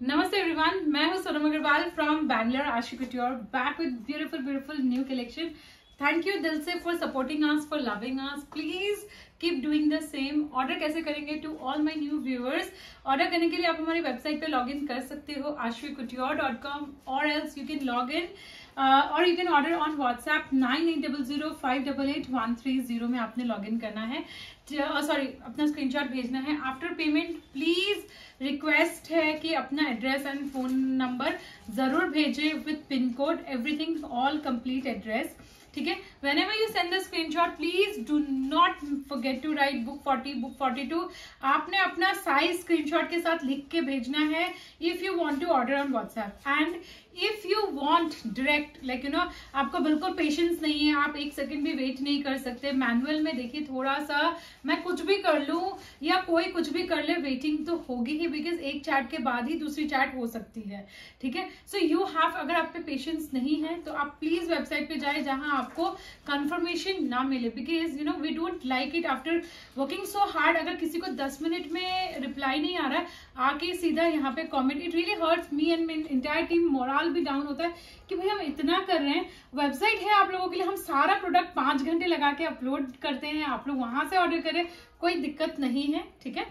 नमस्ते एवरीवन मैं हूँ Sonam Agarwal from Bangalore Aashi couture back with beautiful beautiful new collection thank you दिल से for supporting us for loving us please keep doing the same order कैसे करेंगे to all my new viewers order करने के लिए आप हमारी website पे लॉग इन कर सकते हो आशी कुट्योर डॉट कॉम और else you can log in और you can order on WhatsApp nine eight double zero five double eight one three zero में आपने लॉग इन करना है। सॉरी uh, अपना स्क्रीनशॉट भेजना है। आफ्टर पेमेंट प्लीज़ रिक्वेस्ट है कि अपना एड्रेस एंड फ़ोन नंबर ज़रूर भेजे with pin code everything all complete address ठीक है? Whenever you send the screenshot please do not forget to write book forty book forty two आपने अपना size screenshot के साथ लिख के भेजना है। If you want to order on WhatsApp and if you want direct like you know आपको बिल्कुल पेशेंस नहीं है, आप एक सेकेंड भी वेट नहीं कर सकते। मैनुअल में देखिए थोड़ा सा, मैं कुछ भी कर लू या कोई कुछ भी कर ले वेटिंग तो होगी ही बिकॉज़ एक चैट के बाद ही दूसरी चैट हो सकती है। ठीक है? सो यू हैव अगर आप पे पेशेंस नहीं है तो आप प्लीज़ वेबसाइट पे जाए जहाँ आपको कंफर्मेशन ना मिले। Because you know we don't like it after working so hard अगर किसी को दस मिनट में रिप्लाई नहीं आ रहा है आके सीधा यहाँ पे comment it really hurts me and entire team morale भी डाउन होता है कि भाई हम इतना कर रहे हैं। वेबसाइट है आप लोगों के लिए, हम सारा प्रोडक्ट पाँच घंटे लगा के अपलोड करते हैं, आप लोग वहाँ से ऑर्डर करें, कोई दिक्कत नहीं है, ठीक है?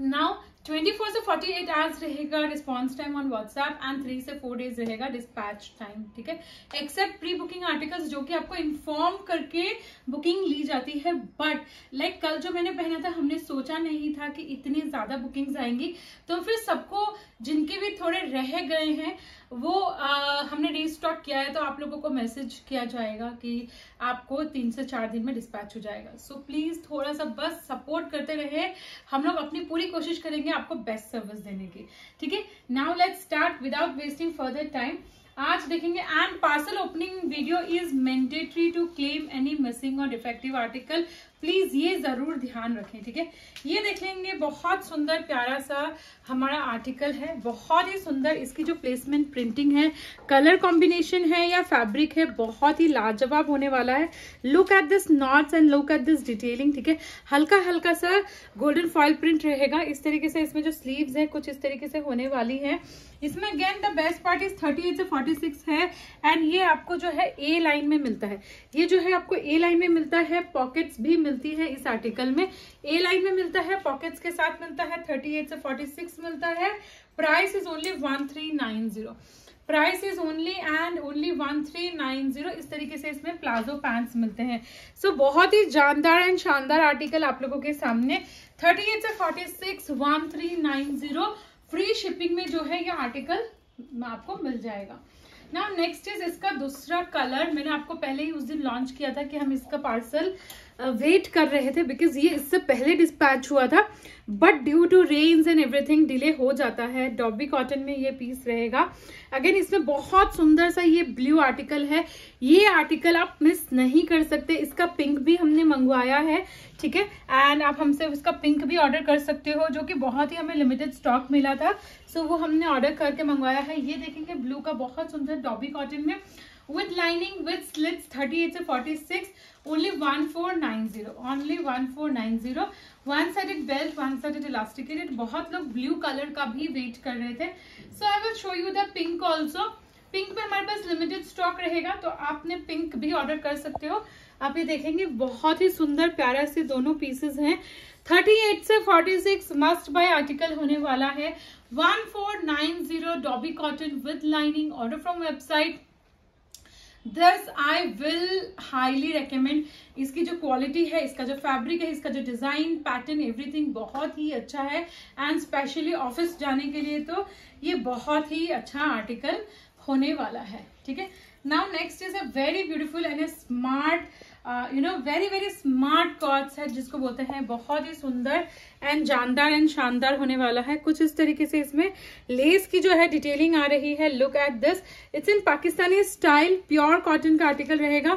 नाउ 24 से 48 आवर्स रहेगा response time on WhatsApp and three से फोर डेज़ रहेगा डिस्पैच टाइम ठीक है? एक्सेप्ट प्री बुकिंग आर्टिकल्स जो कि आपको इन्फॉर्म करके बुकिंग ली जाती है बट लाइक like, कल जो मैंने पहना था हमने सोचा नहीं था कि इतनी ज़्यादा बुकिंग्स आएँगी तो फिर सबको जिनके भी थोड़े रह गए हैं वो आ, हमने रीस्टॉक किया है तो आप लोगों को मैसेज किया जाएगा कि आपको तीन से चार दिन में डिस्पैच हो जाएगा। सो so, प्लीज़ थोड़ा सा बस सपोर्ट करते रहे। हम लोग अपनी पूरी कोशिश करेंगे आपको बेस्ट सर्विस देने की। ठीक है? Now let start without wasting further time आज देखेंगे and parcel opening video is mandatory to claim any missing और डिफेक्टिव आर्टिकल प्लीज़ ये ज़रूर ध्यान रखें, ठीक है? ये देख लेंगे बहुत सुंदर प्यारा सा हमारा आर्टिकल है, बहुत ही सुंदर इसकी जो प्लेसमेंट प्रिंटिंग है कलर कॉम्बिनेशन है या फैब्रिक है, बहुत ही लाजवाब होने वाला है। Look at this knots and look at this detailing ठीक है? हल्का हल्का सा गोल्डन फॉइल प्रिंट रहेगा। इस तरीके से इसमें जो स्लीव्स है, कुछ इस तरीके से होने वाली है। इसमें again the best part is thirty से फोर्टी है एंड ये आपको जो है ए लाइन में मिलता है। ये जो है आपको ए लाइन में मिलता है पॉकेट्स भी मिलती है इस आर्टिकल में। ए लाइन में मिलता है पॉकेट्स के साथ मिलता है 38 से 46 मिलता है। Price is only 1390 price is only and only one three nine zero इस तरीके से इसमें प्लाजो पैंट्स मिलते हैं। सो so, बहुत ही जानदार एंड शानदार आर्टिकल आप लोगों के सामने। थर्टी एट से forty six one three nine zero free shipping में जो है ये आर्टिकल आपको मिल जाएगा। नेक्स्ट इज़ इसका दूसरा कलर मैंने आपको पहले ही उस दिन लॉन्च किया था कि हम इसका पार्सल वेट कर रहे थे बिकॉज़ ये इससे पहले डिस्पैच हुआ था but due to rains and everything delay हो जाता है। डॉबी कॉटन में ये पीस रहेगा। अगेन इसमें बहुत सुंदर सा ये ब्लू आर्टिकल है। ये आर्टिकल आप मिस नहीं कर सकते। इसका पिंक भी हमने मंगवाया है ठीक है? एंड आप हमसे उसका पिंक भी ऑर्डर कर सकते हो जो कि बहुत ही हमें लिमिटेड स्टॉक मिला था। सो so, वो हमने ऑर्डर करके मंगवाया है। ये देखेंगे ब्लू का बहुत सुंदर डॉबी कॉटन में। With lining with slits 38 to 46 only 1490 only 1490 one sided belt one sided elasticated बहुत लोग ब्लू कलर का भी वेट कर रहे थे। So I will show you the pink also pink में हमारे पास लिमिटेड स्टॉक रहेगा तो आपने पिंक भी ऑर्डर कर सकते हो। आप ये देखेंगे, बहुत ही सुंदर, प्यारा से दोनों पीसेस हैं। 38 से 46 मस्ट बाय आर्टिकल होने वाला है। 1490 dobby cotton with lining order from website दस आई विल हाईली रिकमेंड इसकी जो क्वालिटी है, इसका जो फैब्रिक है, इसका जो डिज़ाइन पैटर्न एवरीथिंग बहुत ही अच्छा है। एंड स्पेशली ऑफ़िस जाने के लिए तो ये बहुत ही अच्छा आर्टिकल होने वाला है, ठीक है? Now next is a very beautiful and a smart you know very very smart coats है, जिसको बोलते हैं, बहुत ही सुंदर एंड जानदार एंड शानदार होने वाला है। कुछ इस तरीके से इसमें लेस की जो है डिटेलिंग आ रही है। Look at this it's in Pakistani style pure cotton का आर्टिकल रहेगा।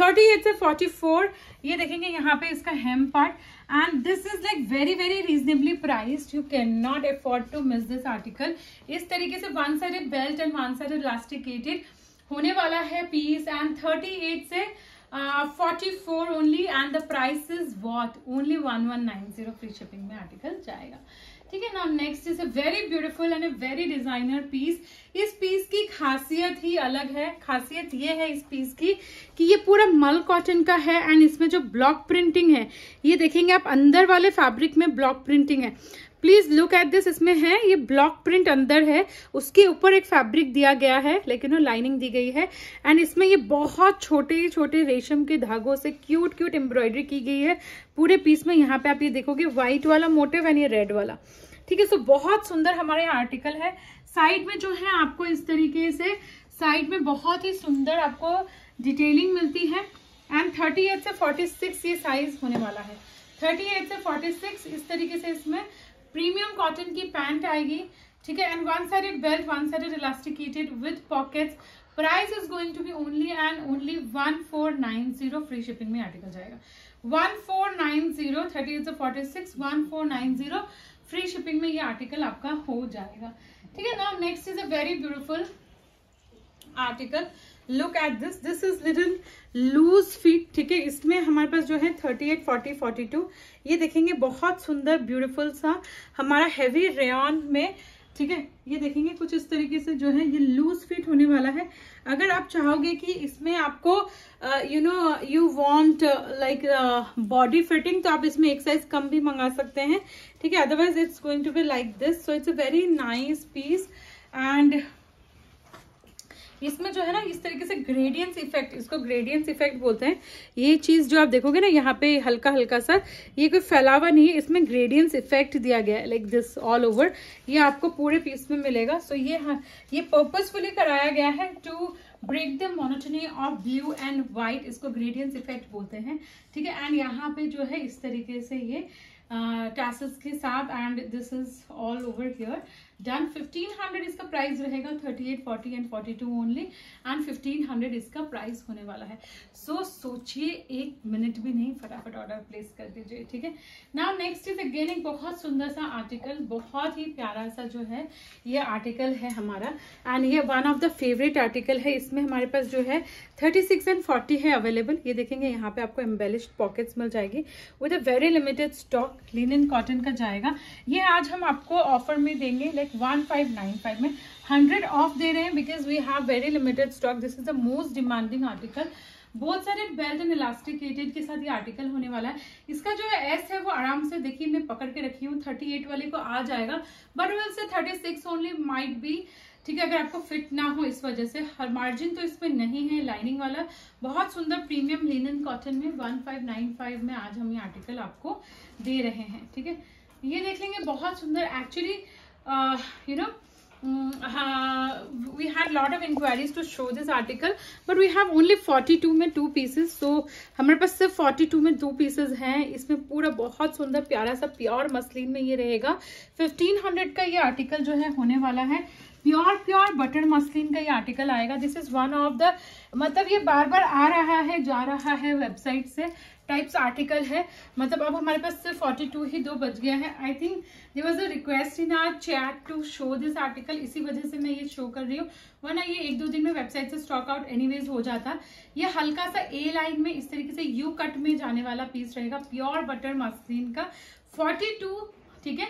थर्टी एट से फोर्टी फोर ये देखेंगे यहाँ पे इसका hem part and this is like very very reasonably priced you can not afford to miss this article इस तरीके से one sided belt and one sided elasticated होने वाला है पीस एंड थर्टी एट से forty four only and the price is what only one one nine zero free shipping में article जाएगा। ठीक है ना? Next is a very beautiful and a very designer piece इस पीस की खासियत ही अलग है। खासियत ये है इस पीस की कि ये पूरा मल कॉटन का है एंड इसमें जो ब्लॉक प्रिंटिंग है, ये देखेंगे आप, अंदर वाले फैब्रिक में ब्लॉक प्रिंटिंग है। प्लीज़ लुक एट दिस इसमें है, ये ब्लॉक प्रिंट अंदर है। उसके ऊपर एक फैब्रिक दिया गया है, लेकिन वो लाइनिंग दी गई है। एंड इसमें ये बहुत छोटे छोटे रेशम के धागों से क्यूट क्यूट एम्ब्रॉयडरी की गई है। पूरे पीस में यहाँ पे आप ये देखोगे व्हाइट वाला मोटिव एंड ये रेड वाला। ठीक है सो बहुत सुंदर हमारे यहाँ आर्टिकल है। साइड में जो है आपको इस तरीके से साइड में बहुत ही सुंदर आपको डिटेलिंग मिलती है। एंड थर्टी एट से फोर्टी सिक्स ये साइज़ होने वाला है। थर्टी एट से फोर्टी सिक्स इस तरीके से इसमें प्रीमियम कॉटन की पैंट आएगी, ठीक है? And one sided belt one sided elasticated with pockets price is going to be only and only one four nine zero free shipping में आर्टिकल जाएगा। One four nine zero thirty eight forty six one four nine zero free shipping में ये article आपका हो जाएगा। ठीक है? ना next is a very beautiful article look at this this is little loose fit ठीक है? इसमें हमारे पास जो है thirty eight forty forty two ये देखेंगे, बहुत सुंदर ब्यूटीफुल सा हमारा हैवी रेन में, ठीक है? ये देखेंगे कुछ इस तरीके से जो है, ये लूज फिट होने वाला है। अगर आप चाहोगे कि इसमें आपको you know you want like body fitting तो आप इसमें एक साइज़ कम भी मंगा सकते हैं, ठीक है? Otherwise it's going to be like this so it's a very nice piece and इसमें जो है ना, इस तरीके से ग्रेडियंस इफ़ेक्ट इसको ग्रेडियंस इफ़ेक्ट बोलते हैं। ये चीज़ जो आप देखोगे ना, यहाँ पे हल्का हल्का सा, ये कोई फैलावा नहीं है। इसमें ग्रेडियंस इफ़ेक्ट दिया गया है लाइक दिस ऑल ओवर ये आपको पूरे पीस में मिलेगा। सो so ये हाँ ये पर्पजफुली कराया गया है to break the monotony of blue and white इसको ग्रेडियंस इफ़ेक्ट बोलते हैं। ठीक है? एंड यहाँ पे जो है, इस तरीके से ये टैसल्स के साथ and this is all over here done 1500 इसका प्राइस रहेगा 38 40 एंड 42 ओनली एंड 1500 इसका प्राइस होने वाला है. सो so, सोचिए एक मिनट भी नहीं फटाफट ऑर्डर प्लेस कर दीजिए ठीक है? नाउ नेक्स्ट इज़ अगेन एक बहुत सुंदर सा आर्टिकल बहुत ही प्यारा सा जो है ये आर्टिकल है हमारा एंड ये one of the favourite article है. इसमें हमारे पास जो है 36 एंड 40 है अवेलेबल ये देखेंगे यहाँ पे आपको एम्बेलिश्ड पॉकेट्स मिल जाएगी. With a very limited stock linen cotton का जाएगा। ये आज हम आपको ऑफ़र में देंगे like one five nine five में। हंड्रेड ऑफ़ दे रहे हैं because we have very limited stock this is the most demanding article बहुत सारे बेल्ट एंड इलास्टिकेटेड के साथ ये आर्टिकल होने वाला है। इसका जो एस है वो आराम से देखिए, मैं पकड़ के रखी हूँ। थर्टी एट वाले को आ जाएगा। बट विल से thirty six only might be ठीक है अगर आपको फिट ना हो इस वजह से। हर मार्जिन तो इसमें नहीं है लाइनिंग वाला। बहुत सुंदर प्रीमियम लिनन कॉटन में वन फाइव नाइन फाइव में आज हम ये आर्टिकल आपको दे रहे हैं ठीक है? ये देख लेंगे बहुत सुंदर। Actually know uh, we had lot of inquiries to show this article but we have only 42 में two pieces so हमारे पास सिर्फ़ 42 में दो pieces हैं। इसमें पूरा बहुत सुंदर प्यारा सा प्योर मसलिन में ये रहेगा। 1500 का ये आर्टिकल जो है होने वाला है। प्योर प्योर बटन मसलिन का ये आर्टिकल आएगा। This is one of the मतलब ये बार बार आ रहा है, जा रहा है वेबसाइट से। टाइप्स आर्टिकल है। मतलब अब हमारे पास सिर्फ़ 42 ही दो बच गया है। I think there was a request in our chat to show this article इसी वजह से मैं ये शो कर रही हूँ। वरना ये एक दो दिन में वेबसाइट से स्टॉक आउट एनीवेज हो जाता। ये हल्का सा ए लाइन में इस तरीके से यू कट में जाने वाला पीस रहेगा। प्योर बटर मसलिन का फोर्टी ठीक है?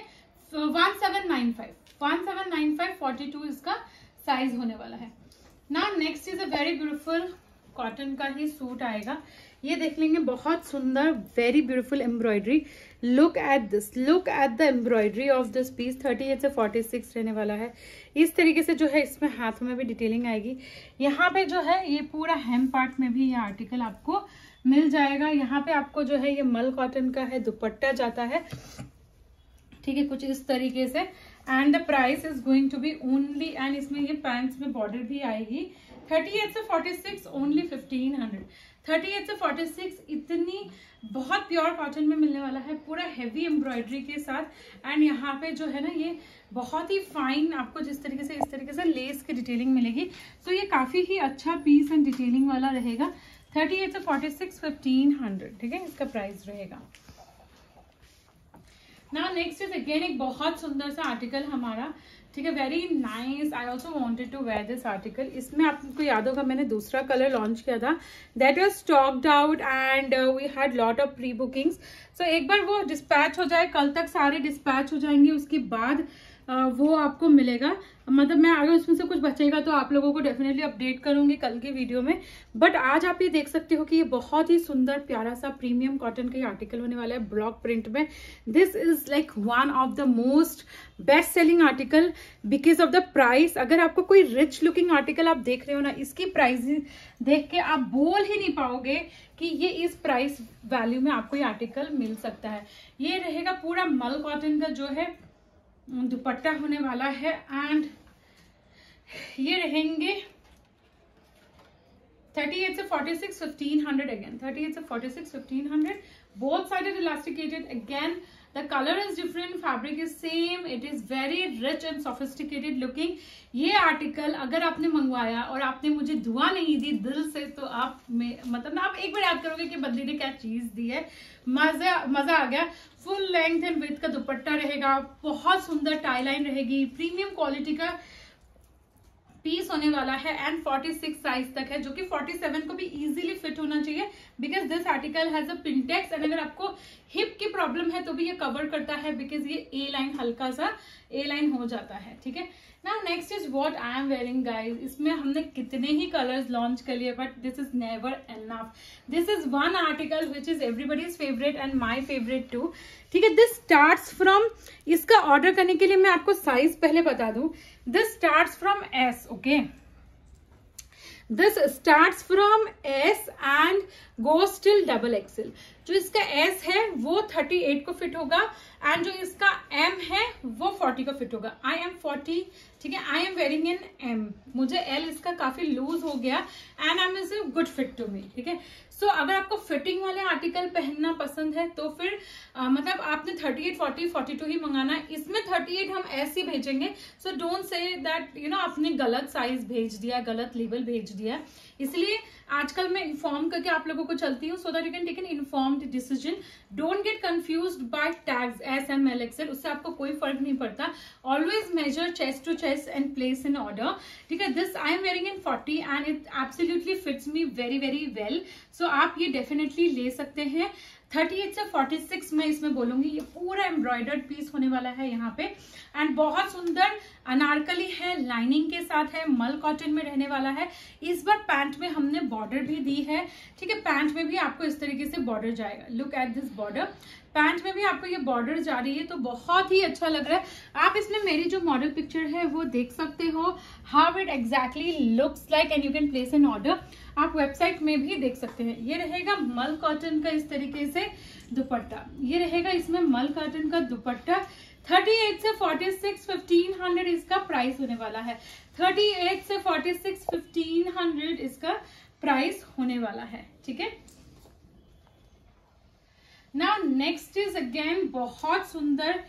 One seven nine five one इसका साइज़ होने वाला है। ना next is a very beautiful cotton का ही सूट आएगा। ये देख लेंगे, बहुत सुंदर very beautiful embroidery look at this look at the embroidery of this piece thirty eight से फोर्टी सिक्स रहने वाला है। इस तरीके से जो है, इसमें हाथों में भी डिटेलिंग आएगी। यहाँ पे जो है, ये पूरा हेम पार्ट में भी ये आर्टिकल आपको मिल जाएगा। यहाँ पे आपको जो है, ये मल कॉटन का है, दुपट्टा जाता है। ठीक है, कुछ इस तरीके से। And the price is going to be only and इसमें ये पैंट्स में बॉर्डर भी आएगी। थर्टी एट से forty six only fifteen hundred thirty eight से फोर्टी सिक्स इतनी बहुत प्योर कॉटन में मिलने वाला है, पूरा हैवी एम्ब्रॉयडरी के साथ। एंड यहाँ पे जो है ना, ये बहुत ही फाइन आपको जिस तरीके से, इस तरीके से लेस की डिटेलिंग मिलेगी। तो ये काफ़ी ही अच्छा पीस एंड डिटेलिंग वाला रहेगा। थर्टी एट से फोर्टी सिक्स फिफ्टीन हंड्रेड ठीक है? इसका प्राइस रहेगा। ना नेक्स्ट इज़ अगेन एक बहुत सुंदर सा आर्टिकल हमारा, ठीक है? Very nice I also wanted to wear this article इसमें आपको याद होगा, मैंने दूसरा कलर लॉन्च किया था। That was stocked out and we had lot of pre bookings so एक बार वो डिस्पैच हो जाए, कल तक सारे डिस्पैच हो जाएँगे, उसके बाद वो आपको मिलेगा। मतलब मैं अगर उसमें से कुछ बचेगा तो आप लोगों को डेफिनेटली अपडेट करूँगी कल के वीडियो में। बट आज आप ये देख सकते हो कि ये बहुत ही सुंदर, प्यारा सा प्रीमियम कॉटन का ये आर्टिकल होने वाला है ब्लॉक प्रिंट में। This is like one of the most best selling article because of the price अगर आपको कोई रिच लुकिंग आर्टिकल आप देख रहे हो ना, इसकी प्राइस देख के आप बोल ही नहीं पाओगे कि ये इस प्राइस वैल्यू में आपको ये आर्टिकल मिल सकता है। ये रहेगा पूरा मल कॉटन का जो है दुपट्टा होने वाला है एंड ये रहेंगे थर्टी एट से forty six fifteen hundred again thirty eight से फोर्टी सिक्स फिफ्टीन हंड्रेड बहुत side elasticated again the color is different, fabric is same, it is very rich and sophisticated looking. ये article अगर आपने मंगवाया और आपने मुझे दुआ नहीं दी दिल से तो आप मतलब ना आप एक बार याद करोगे कि बदली ने क्या चीज़ दी है। मज़ा मज़ा आ गया। फुल लेंथ एंड विथ का दुपट्टा रहेगा, बहुत सुंदर टाई लाइन रहेगी प्रीमियम क्वालिटी का पीस होने वाला है एंड 46 साइज़ तक है, जो कि 47 को भी इजीली फिट होना चाहिए because this article has a pintucks and अगर आपको हिप की प्रॉब्लम है तो भी ये कवर करता है बिकॉज़ ये ए लाइन हल्का सा ए लाइन हो जाता है, ठीक है? ना next is what I am wearing guys इसमें हमने कितने ही कलर्स लॉन्च कर लिए but this is never enough this is one article which is everybody's favourite and my favourite too ठीक है दिस स्टार्ट फ्रॉम इसका ऑर्डर करने के लिए मैं आपको साइज़ पहले बता दू. This start from S okay this start from S and go still double XL जो इसका एस है, वो 38 को फिट होगा एंड जो इसका एम है, वो 40 को फिट होगा. आई एम 40 ठीक है? I am wearing in M मुझे एल इसका काफ़ी लूज हो गया. And M is good fit to me ठीक है? सो अगर आपको फिटिंग वाले आर्टिकल पहनना पसंद है तो फिर आ, मतलब आपने 38, 40, 42 ही मंगाना है. इसमें 38 हम ऐसे ही भेजेंगे. So don't say that you know आपने गलत साइज़ भेज दिया गलत लेवल भेज दिया. इसलिए आजकल मैं इन्फॉर्म करके आप लोगों को चलती हूँ so that you can take an informed decision don't get confuse by tags S M L XL उससे आपको कोई फ़र्क नहीं पड़ता. Always measure chest to chest and place in order ठीक है this I am wearing in forty and it absolutely fits me very very well so आप ये डेफिनेटली ले सकते हैं. 38 से 46 में इसमें बोलूँगी, ये पूरा एम्ब्रॉयडर्ड पीस होने वाला है यहाँ पे। एंड बहुत सुंदर अनारकली है लाइनिंग के साथ है, मल कॉटन में रहने वाला है। इस बार पैंट में हमने बॉर्डर भी दी है, ठीक है? पैंट में भी आपको इस तरीके से बॉर्डर जाएगा। Look at this border pant में भी आपको ये बॉर्डर जा रही है तो बहुत ही अच्छा लग रहा है। आप इसमें मेरी जो मॉडल पिक्चर है, वो देख सकते हो। How it exactly looks like and you can place an order आप वेबसाइट में भी देख सकते हैं। ये रहेगा मल कॉटन का इस तरीके से दुपट्टा। ये रहेगा इसमें मल कॉटन का दुपट्टा। 38 से 46 1500 इसका प्राइस होने वाला है। 38 से 46 1500 इसका प्राइस होने वाला है। ठीक है? नेक्स्ट इज़ अगेन बहुत सुंदर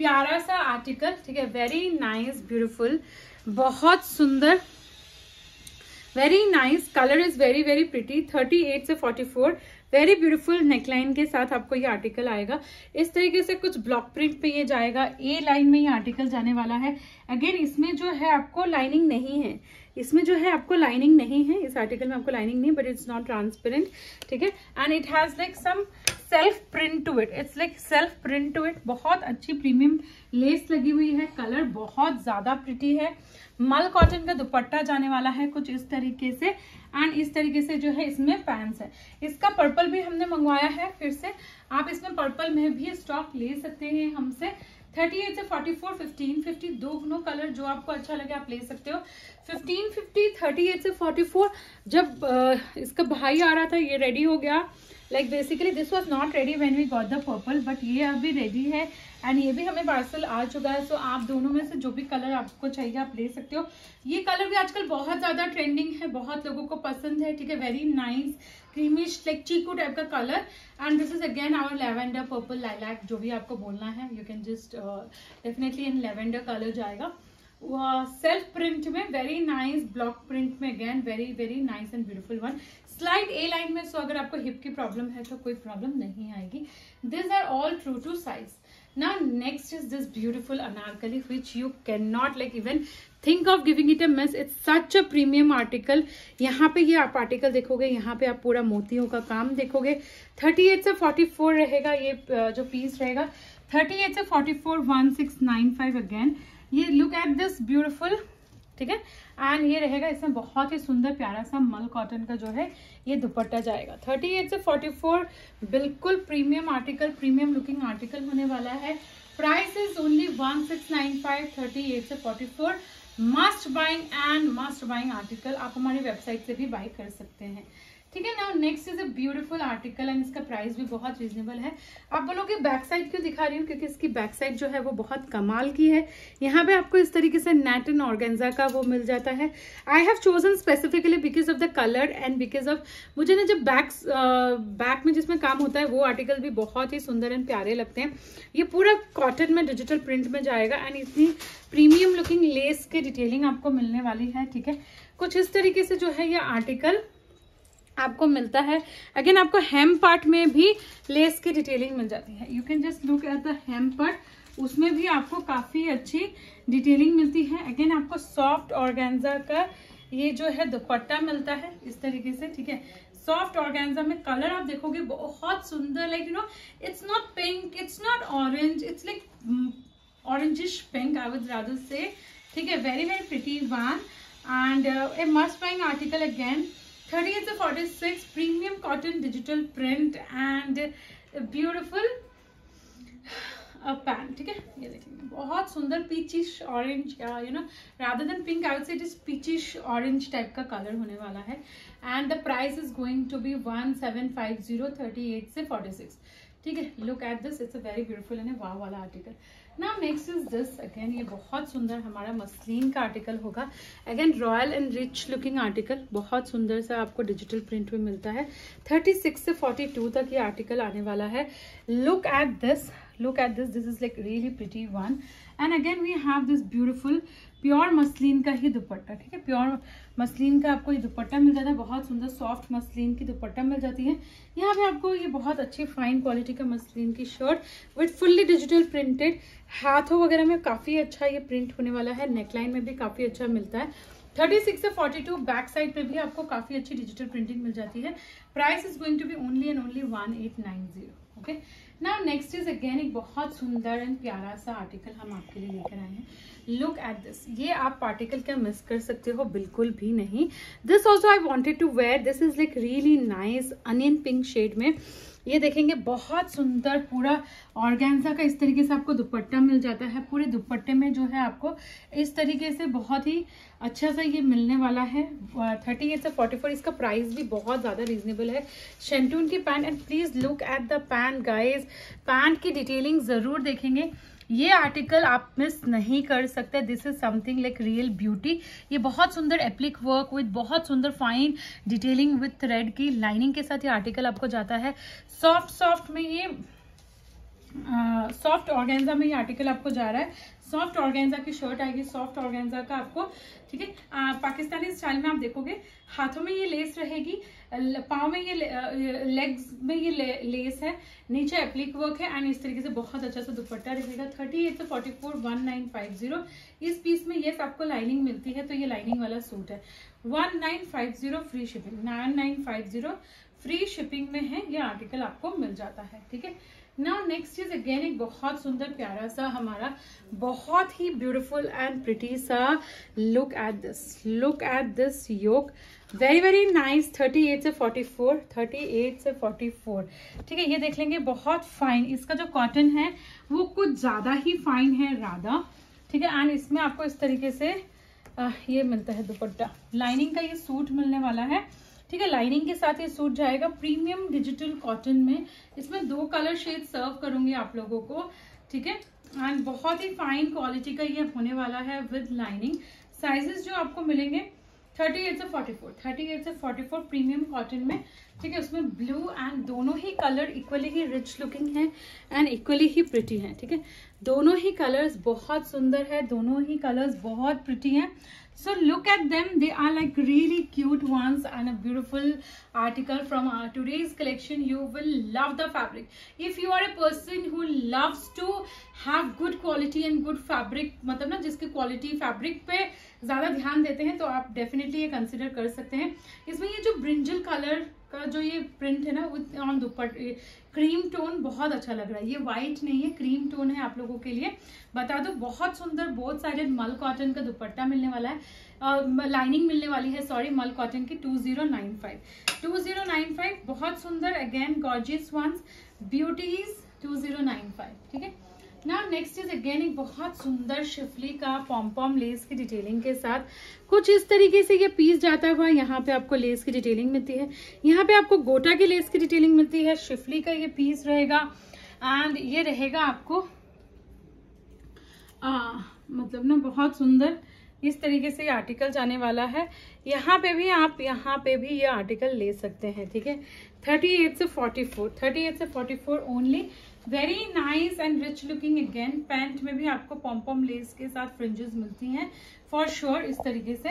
प्यारा सा आर्टिकल ठीक है? वेरी नाइस ब्यूटिफुल बहुत सुंदर very nice colour is very very pretty 38 से 44 वेरी ब्यूटीफुल नेकलाइन के साथ आपको ये आर्टिकल आएगा। इस तरीके से कुछ ब्लॉक प्रिंट पे ये जाएगा। ए लाइन में ये आर्टिकल जाने वाला है। अगेन इसमें जो है आपको लाइनिंग नहीं है। इसमें जो है आपको लाइनिंग नहीं है। इस आर्टिकल में आपको लाइनिंग नहीं बट इट्स नॉट ट्रांसपेरेंट ठीक है? And it has like some self print to it it's like self print to it बहुत अच्छी प्रीमियम लेस लगी हुई है। कलर बहुत ज़्यादा प्रिटी है। मल कॉटन का दुपट्टा जाने वाला है कुछ इस तरीके से। एंड इस तरीके से जो है इसमें पैंस है। इसका पर्पल भी हमने मंगवाया है फिर से। आप इसमें पर्पल में भी स्टॉक ले सकते हैं हमसे। 38 से 44 15 50 दोनों कलर जो आपको अच्छा लगे आप ले सकते हो। 15 50 38 से 44 जब आ, इसका भाई आ रहा था ये रेडी हो गया। Like basically this was not ready when we got the purple but ये अभी रेडी है एंड ये भी हमें पार्सल आ चुका है सो आप दोनों में से जो भी कलर आपको चाहिए आप ले सकते हो। ये कलर भी आजकल बहुत ज़्यादा ट्रेंडिंग है बहुत लोगों को पसंद है ठीक है? Very nice creamish like chikoo type का colour and this is again our lavender purple lilac जो भी आपको बोलना है you can just definitely in lavender colour जाएगा. सेल्फ प्रिंट में वेरी नाइस ब्लॉक प्रिंट में again very very nice and beautiful one slide A line में so अगर आपको हिप की प्रॉब्लम है तो कोई प्रॉब्लम नहीं आएगी. This are all true to size now, next is this beautiful anarkali which you cannot, like, even think of giving it a miss it's such a premium article. यहाँ पे ये आप आर्टिकल देखोगे, यहाँ पे आप पूरा मोतियों का काम देखोगे. 38 से 44 रहेगा ये जो पीस रहेगा. 38 से 44 1695 अगेन ये लुक एट दिस ब्यूटिफुल ठीक है? एंड ये रहेगा, इसमें बहुत ही सुंदर प्यारा सा मल कॉटन का जो है, ये दुपट्टा जाएगा. 38 से 44 बिल्कुल premium article premium looking article होने वाला है. Price is only one six nine five thirty eight से forty four must buying and must buying article आप हमारी वेबसाइट से भी बाई कर सकते हैं। ठीक है ना? Next is a beautiful article and इसका प्राइस भी बहुत रीजनेबल है। आप बोलोगे बैक साइड क्यों दिखा रही हूँ? क्योंकि इसकी बैक साइड जो है वो बहुत कमाल की है। यहाँ पे आपको इस तरीके से नेट एंड ऑर्गेन्जा का वो मिल जाता है। I have chosen specifically because of the colour and because of मुझे ना जब बैक बैक में जिसमें काम होता है, वो आर्टिकल भी बहुत ही सुंदर एंड प्यारे लगते हैं। ये पूरा कॉटन में डिजिटल प्रिंट में जाएगा एंड इतनी प्रीमियम लुकिंग लेस की डिटेलिंग आपको मिलने वाली है, ठीक है? कुछ इस तरीके से जो है ये आर्टिकल आपको मिलता है। अगेन आपको हेम पार्ट में भी लेस की डिटेलिंग मिल जाती है। You can just look at the hem part उसमें भी आपको काफ़ी अच्छी डिटेलिंग मिलती है। अगेन आपको सॉफ्ट ऑर्गेन्जा का ये जो है दुपट्टा मिलता है, इस तरीके से, ठीक है? सॉफ्ट ऑर्गेन्जा में कलर आप देखोगे, बहुत सुंदर like you know it's not pink it's not orange it's like orangish pink I would rather say ठीक है very very pretty one and a must buying article again 38 to 46 premium cotton digital print and beautiful पैन ठीक है, ये देखिए, बहुत सुंदर peachish orange या you know rather than pink I it is peachish orange type का कलर होने वाला है. And the price is going to be one seven five zero thirty eight से फोर्टी सिक्स ठीक है look at this it's a very beautiful and wow वाला article ना next is this again ये बहुत सुंदर हमारा मसलिन का आर्टिकल होगा. Again royal and rich looking article बहुत सुंदर सा आपको डिजिटल प्रिंट में मिलता है. 36 से 42 तक ये आर्टिकल आने वाला है. Look at this look at this this is like really pretty one and again we have this beautiful pure muslin का ही दुपट्टा, ठीक है? प्योर मसलिन का आपको ये दुपट्टा मिल जाता है, बहुत सुंदर सॉफ्ट मसलिन की दुपट्टा मिल जाती है। यहाँ पे आपको ये बहुत अच्छी फाइन क्वालिटी का मसलिन की shirt with fully digital printed हाथों वगैरह में काफ़ी अच्छा ये प्रिंट होने वाला है। नेकलाइन में भी काफ़ी अच्छा मिलता है। 36 से 42 बैक साइड पे भी आपको काफ़ी अच्छी डिजिटल प्रिंटिंग मिल जाती है। Price is going to be only and only one eight nine zero okay now next is again एक बहुत सुंदर एंड प्यारा सा आर्टिकल हम आपके लिए लेकर आए हैं। लुक एट दिस ये आप पार्टिकल क्या मिस कर सकते हो? बिल्कुल भी नहीं। This also I wanted to wear this is like really nice onion pink shade में। ये देखेंगे, बहुत सुंदर पूरा ऑर्गेन्जा का इस तरीके से आपको दुपट्टा मिल जाता है। पूरे दुपट्टे में जो है आपको इस तरीके से बहुत ही अच्छा सा ये मिलने वाला है। थर्टी एट से फोर्टी फोर इसका प्राइस भी बहुत ज़्यादा रीजनेबल है। शेंटून की pant and please look at the pant guys pant की डिटेलिंग ज़रूर देखेंगे। ये आर्टिकल आप मिस नहीं कर सकते. This is something like real beauty ये बहुत सुंदर एप्लिक वर्क विद बहुत सुंदर फाइन डिटेलिंग विथ थ्रेड की लाइनिंग के साथ ये आर्टिकल आपको जाता है. सॉफ्ट सॉफ्ट में ये सॉफ्ट uh, ऑर्गेन्जा में ये आर्टिकल आपको जा रहा है. सॉफ्ट ऑर्गेन्जा की शर्ट आएगी सॉफ्ट ऑर्गेन्जा का आपको ठीक है? पाकिस्तानी स्टाइल में आप देखोगे हाथों में ये लेस रहेगी पाँव में ये लेग्स में ये ले, लेस है नीचे एप्लिक वर्क है एंड इस तरीके से बहुत अच्छा सा दुपट्टा रहेगा थर्टी एट से forty four one nine five zero इस पीस में ये आपको लाइनिंग मिलती है तो ये लाइनिंग वाला सूट है। One nine five zero free shipping nine nine five zero free shipping में है ये आर्टिकल आपको मिल जाता है ठीक है? नाउ नेक्स्ट इज़ अगेन एक बहुत सुंदर प्यारा सा हमारा बहुत ही ब्यूटीफुल एंड प्रिटी सा look at this look at this yoke very very nice 38 से 44 38 से 44 ठीक है ये देख लेंगे बहुत फाइन इसका जो कॉटन है वो कुछ ज़्यादा ही फाइन है राधा। ठीक है एंड इसमें आपको इस तरीके से आ, ये मिलता है दुपट्टा। लाइनिंग का ये सूट मिलने वाला है। ठीक है लाइनिंग के साथ ये सूट जाएगा। प्रीमियम डिजिटल कॉटन में। इसमें दो कलर शेड सर्व करूँगी आप लोगों को, ठीक है? एंड बहुत ही फाइन क्वालिटी का ये होने वाला है विद लाइनिंग साइजेस जो आपको मिलेंगे 38 से 44 38 से 44 प्रीमियम कॉटन में, ठीक है? उसमें ब्लू एंड दोनों ही कलर इक्वली ही रिच लुकिंग है एंड इक्वली ही प्रिटी है, ठीक है? दोनों ही कलर्स बहुत सुंदर है, दोनों ही कलर्स बहुत प्रिटी हैं। So look at them they are like really cute ones and a beautiful article from our today's collection you will love the fabric if you are a person who loves to have good quality and good fabric मतलब ना जिसकी quality fabric पे ज़्यादा ध्यान देते हैं तो आप डेफिनेटली ये कंसिडर कर सकते हैं इसमें ये जो ब्रिंजल कलर का जो ये प्रिंट है ना ऑन दुपट क्रीम टोन बहुत अच्छा लग रहा है। ये व्हाइट नहीं है क्रीम टोन है आप लोगों के लिए। बता दो, बहुत सुंदर बहुत सारे मल कॉटन का दुपट्टा मिलने वाला है। लाइनिंग मिलने वाली है सॉरी मल कॉटन की 2095 2095 बहुत सुंदर अगेन गॉर्जियस वंस ब्यूटीज 2095 ठीक है? ना नेक्स्ट इज़ अगेन एक बहुत सुंदर शिफली का पॉम लेस की डिटेलिंग के साथ। कुछ इस तरीके से ये पीस जाता हुआ यहाँ पे आपको लेस की डिटेलिंग मिलती है। यहाँ पे आपको गोटा की लेस की डिटेलिंग मिलती है। शिफली का ये पीस रहेगा। एंड ये रहेगा आपको आ, मतलब ना बहुत सुंदर इस तरीके से ये आर्टिकल जाने वाला है। यहाँ पे भी आप यहाँ पे भी ये आर्टिकल ले सकते हैं ठीक है? थर्टी एट से फोर्टी फोर थर्टी एट से forty four only very nice and rich looking again pant में भी आपको पॉम्पॉम लेस के साथ फ्रिंजेस मिलती हैं फॉर श्योर इस तरीके से.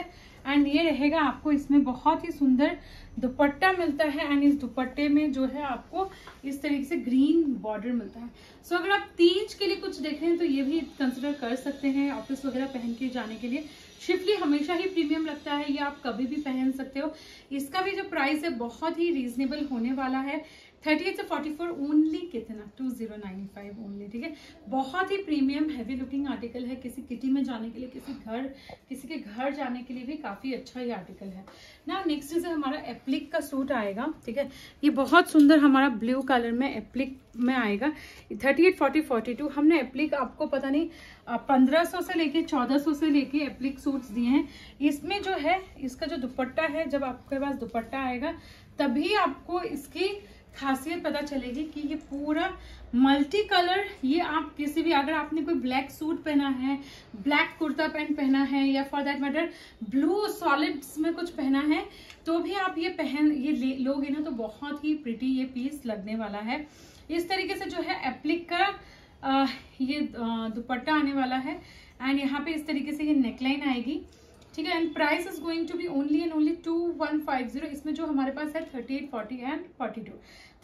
एंड ये रहेगा आपको इसमें बहुत ही सुंदर दुपट्टा मिलता है एंड इस दुपट्टे में जो है आपको इस तरीके से ग्रीन बॉर्डर मिलता है. सो so, अगर आप तीज के लिए कुछ देख तो ये भी कंसिडर कर सकते हैं ऑफ़िस वगैरह पहन के जाने के लिए. शिफली हमेशा ही प्रीमियम लगता है ये आप कभी भी पहन सकते हो. इसका भी जो प्राइस है बहुत ही रीजनेबल होने वाला है. थर्टी एट से फोर्टी फोर ओनली कितना? Two zero nine five only ठीक है? बहुत ही प्रीमियम हैवी लुकिंग आर्टिकल है। किसी किटी में जाने के लिए, किसी घर, किसी के घर जाने के लिए भी काफ़ी अच्छा ये आर्टिकल है। ना नेक्स्ट इज़ हमारा एप्लिक का सूट आएगा, ठीक है? ये बहुत सुंदर हमारा ब्लू कलर में एप्लिक में आएगा। Thirty eight forty forty two हमने एप्लिक आपको पता नहीं पंद्रह सौ से लेके चौदह सौ से लेके एप्लिक सूट्स दिए हैं। इसमें जो है, इसका जो दुपट्टा है, जब आपके पास दुपट्टा आएगा, तभी आपको इसकी खासियत पता चलेगी कि ये पूरा मल्टी कलर ये आप किसी भी अगर आपने कोई ब्लैक सूट पहना है ब्लैक कुर्ता पैंट पहना है या for that matter blue solids में कुछ पहना है तो भी आप ये पहन ये लोगे ना तो बहुत ही प्रिटी ये पीस लगने वाला है। इस तरीके से जो है एप्लिक का आ, ये दुपट्टा आने वाला है। एंड यहाँ पे इस तरीके से ये नेकलाइन आएगी। ठीक है and price is going to be only and only two one five zero इसमें जो हमारे पास है thirty eight forty and forty two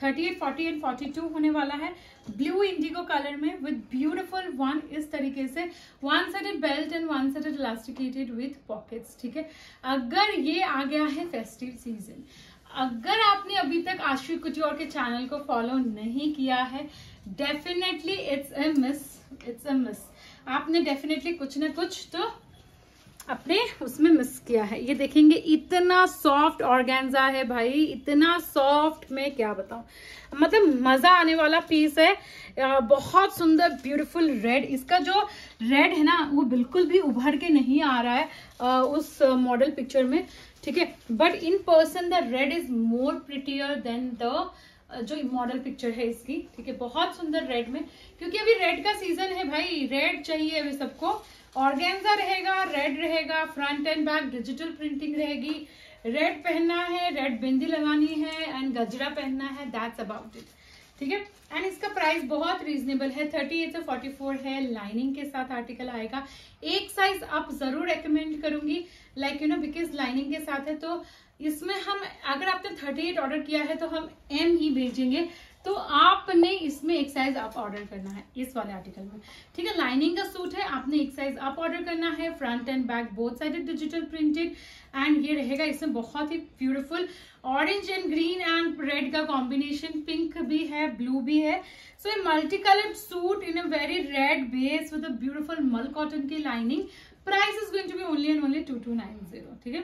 thirty eight forty and forty two होने वाला है ब्लू इंडिगो कलर में विद ब्यूटिफुल वन इस तरीके से one sided belt and one sided elasticated with pockets ठीक है? अगर ये आ गया है फेस्टिव सीज़न अगर आपने अभी तक आशु कुटियोर के चैनल को फॉलो नहीं किया है definitely it's a miss it's a miss आपने डेफिनेटली कुछ ना कुछ तो अपने उसमें मिस किया है। ये देखेंगे, इतना सॉफ्ट ऑर्गेन्जा है भाई, इतना सॉफ्ट मैं क्या बताऊँ। मतलब मज़ा आने वाला पीस है। बहुत सुंदर ब्यूटीफुल रेड इसका जो रेड है ना, वो बिल्कुल भी उभर के नहीं आ रहा है उस मॉडल पिक्चर में, ठीक है? But in person the red is more prettier than the जो मॉडल पिक्चर है इसकी, ठीक है? बहुत सुंदर रेड में, क्योंकि अभी रेड का सीज़न है भाई। रेड चाहिए अभी सबको। ऑर्गेन्जा रहेगा रेड रहेगा front and back digital printing रहेगी। रेड पहनना है रेड बिंदी लगानी है एंड गजरा पहनना है दैट्स अबाउट इट ठीक है? एंड इसका प्राइस बहुत रीजनेबल है थर्टी एट से फोर्टी फोर है लाइनिंग के साथ आर्टिकल आएगा। एक साइज़ आप ज़रूर रेकमेंड करूँगी like you know because lining के साथ है तो इसमें हम, अगर आपने थर्टी एट ऑर्डर किया है तो हम एम ही भेजेंगे। तो आपने इसमें एक साइज़ आप ऑर्डर करना है, इस वाले आर्टिकल में। ठीक है लाइनिंग का सूट है, आपने एक साइज़ आप ऑर्डर करना है front and back both side digital printed and ये रहेगा इसमें बहुत ही beautiful orange and green and red का कॉम्बिनेशन पिंक भी है ब्लू भी है। So a multi colour suit in a very red base with mul cotton की lining price is going to be only and only two two nine zero ठीक है?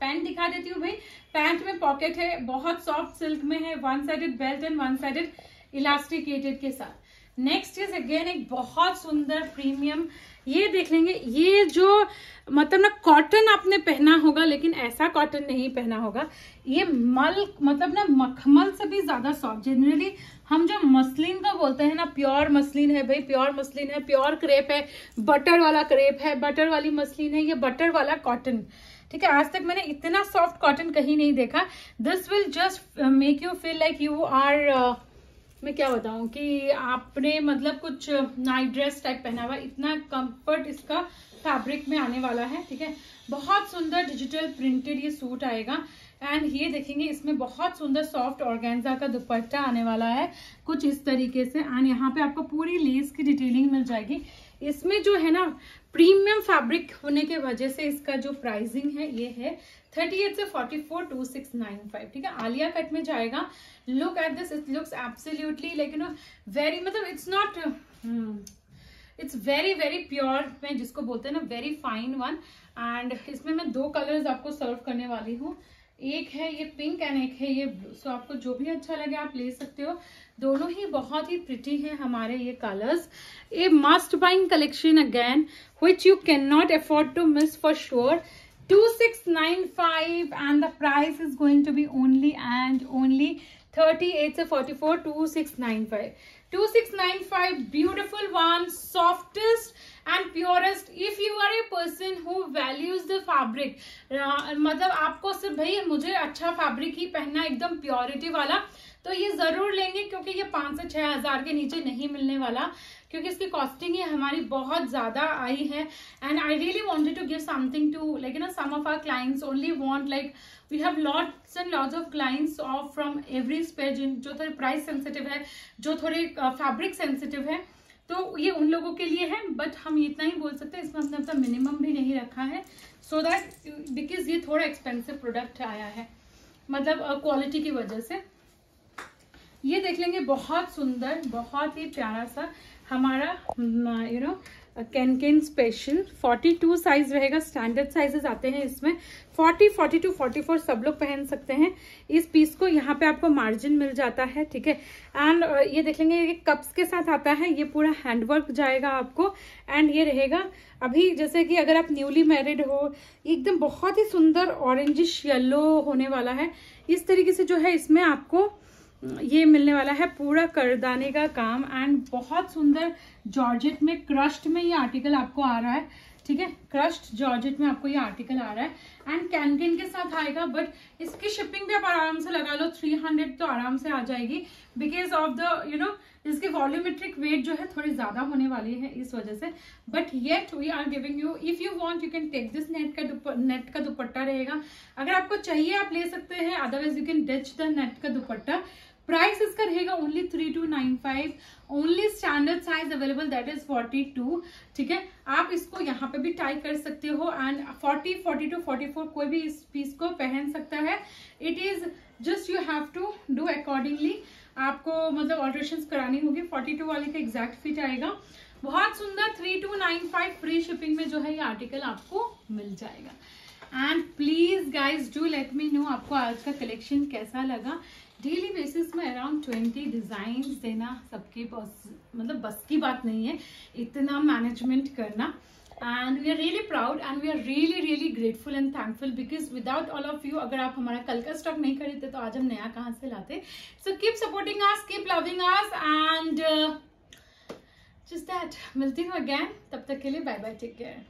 Pant दिखा देती हूँ भाई। पैंट में पॉकेट है, बहुत सॉफ्ट सिल्क में है one sided belt and one sided elasticated के साथ। नेक्स्ट इज़ अगेन एक बहुत सुंदर प्रीमियम ये देख लेंगे, ये जो मतलब ना कॉटन आपने पहना होगा, लेकिन ऐसा कॉटन नहीं पहना होगा। ये मल मतलब ना मखमल से भी ज़्यादा सॉफ्ट जनरली हम जो मसलिन का बोलते हैं ना प्योर मसलिन है भाई प्योर मसलिन है प्योर क्रेप है बटर वाला क्रेप है बटर वाली मसलिन है, ये बटर वाला कॉटन ठीक है, आज तक मैंने इतना सॉफ्ट कॉटन कहीं नहीं देखा। This will just make you feel like you are मैं क्या बताऊँ कि आपने मतलब कुछ नाइट ड्रेस टाइप पहना हुआ, इतना कंफर्ट इसका फैब्रिक में आने वाला है, ठीक है? बहुत सुंदर डिजिटल प्रिंटेड ये सूट आएगा। एंड ये देखेंगे, इसमें बहुत सुंदर सॉफ्ट ऑर्गेन्जा का दुपट्टा आने वाला है, कुछ इस तरीके से। एंड यहाँ पे आपको पूरी लेस की डिटेलिंग मिल जाएगी। इसमें जो है ना प्रीमियम फैब्रिक होने के वजह से इसका जो प्राइसिंग है ये है थर्टी एट से forty four two six nine five ठीक है? आलिया कट में जाएगा। Look at this it looks absolutely like you know very मतलब it's not it's very very pure मैं जिसको बोलते हैं ना वेरी फाइन वन एंड इसमें मैं दो कलर्स आपको सर्व करने वाली हूँ। एक है ये पिंक एंड एक है ये ब्लू सो so, आपको जो भी अच्छा लगे आप ले सकते हो। दोनों ही बहुत ही प्रिटी हैं हमारे ये colours a must buying collection again which you can not afford to miss for sure 2695 and the price is going to be only and only 38 से forty four two six nine five two six nine five beautiful one softest and purest if you are a person who values the fabric मतलब आपको सिर्फ़ भाई मुझे अच्छा fabric ही पहनना एकदम purity वाला तो ये ज़रूर लेंगे क्योंकि ये पाँच से छह हज़ार के नीचे नहीं मिलने वाला। क्योंकि इसकी कॉस्टिंग हमारी बहुत ज़्यादा आई है। And I really wanted to give something to like you know some of our clients only want like we have lots and lots of clients of from every space जो थोड़े प्राइस सेंसिटिव है जो थोड़े fabric uh, sensitive है तो ये उन लोगों के लिए है बट हम इतना ही बोल सकते हैं इसमें हमने अपना मिनिमम भी नहीं रखा है सो दैट बिकॉज़ ये थोड़ा एक्सपेंसिव प्रोडक्ट आया है मतलब क्वालिटी uh, की वजह से। ये देख लेंगे बहुत सुंदर बहुत ही प्यारा सा हमारा you know can can special 42 size रहेगा स्टैंडर्ड साइजेस आते हैं इसमें. 40 42 44 सब लोग पहन सकते हैं. इस पीस को यहाँ पे आपको मार्जिन मिल जाता है, ठीक है? एंड ये देख लेंगे, ये कप्स के साथ आता है. ये पूरा हैंडवर्क जाएगा आपको. एंड ये रहेगा, अभी जैसे कि अगर आप न्यूली मैरिड हो एकदम बहुत ही सुंदर ऑरेंजिश येल्लो होने वाला है. इस तरीके से जो है इसमें आपको ये मिलने वाला है पूरा करदाने का काम एंड बहुत सुंदर जॉर्जेट में क्रस्ट में ये आर्टिकल आपको आ रहा है, ठीक है? क्रस्ट जॉर्जेट में आपको ये आर्टिकल आ रहा है एंड कैनकिन के साथ आएगा बट इसकी शिपिंग भी आप आराम से लगा लो 300 तो आराम से आ जाएगी because of the you know इसकी वॉल्यूमेट्रिक वेट जो है थोड़ी ज़्यादा होने वाली है इस वजह से। But yet we are giving you if you want you can take this net का नेट का दुपट्टा रहेगा। अगर आपको चाहिए, आप ले सकते हैं otherwise you can ditch the net का दुपट्टा। प्राइस इसका रहेगा only three two nine five only standard size available that is forty two ठीक है? आप इसको यहाँ पे भी टाई कर सकते हो and forty forty two forty four कोई भी इस पीस को पहन सकता है। It is just you have to do accordingly आपको मतलब ऑल्ट्रेशन करानी होगी। फोर्टी टू वाले का एग्जैक्ट फिट आएगा। बहुत सुंदर three two nine five free shipping में जो है ये आर्टिकल आपको मिल जाएगा। And please guys do let me know आपको आज का कलेक्शन कैसा लगा। डेली बेसिस में अराउंड ट्वेंटी डिज़ाइन देना सबके बस मतलब बस की बात नहीं है, इतना मैनेजमेंट करना। And we are really proud and we are really really grateful and thankful because without all of you अगर आप हमारा कल का स्टॉक नहीं खरीदते तो आज हम नया कहाँ से लाते so keep supporting us keep loving us and just that मिलती हूँ अगैन तब तक के लिए बाय बाय टेक केयर